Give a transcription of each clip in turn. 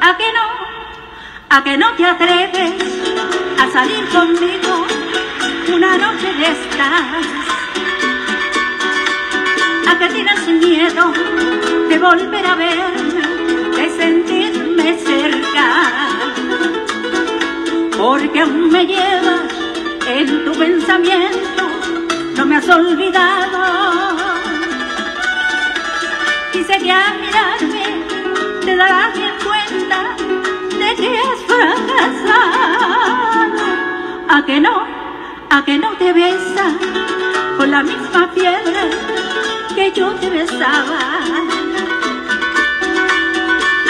¿A que no? ¿A que no te atreves a salir conmigo una noche de estas? ¿A que tienes miedo de volver a verme, de sentirme cerca? Porque aún me llevas en tu pensamiento, no me has olvidado. Y que al mirarme te darás bien cuenta de que has fracasado. ¿A que no? ¿A que no te besa con la misma fiebre que yo te besaba?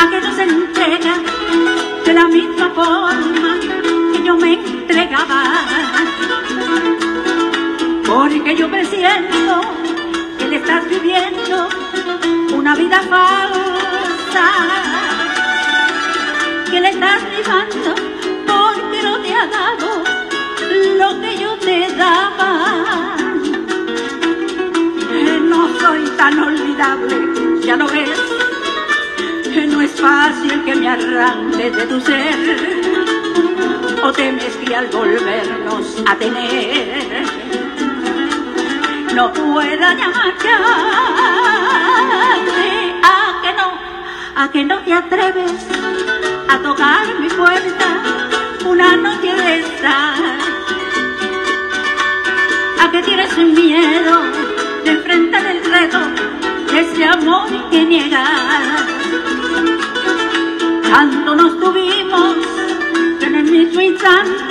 ¿A que no se entrega de la misma forma que yo me entregaba? Porque yo presiento que le estás viviendo una vida falsa. Que le estás negando porque no te ha dado lo que yo te daba. Eh, No soy tan olvidable, ya lo ves, que no es fácil que me arranques de tu ser. O temes que al volvernos a tener no pueda llamarte a que no, a que no te atreves a tocar mi puerta una noche de estas, a que tienes miedo de enfrentar el reto de ese amor que niegas. Tanto nos tuvimos en el mismo instante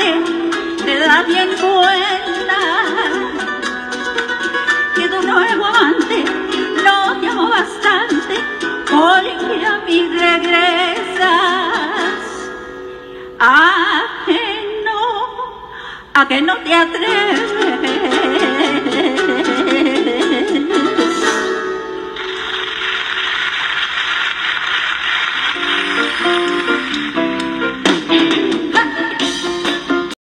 y regresas a que no, a que no te atreves.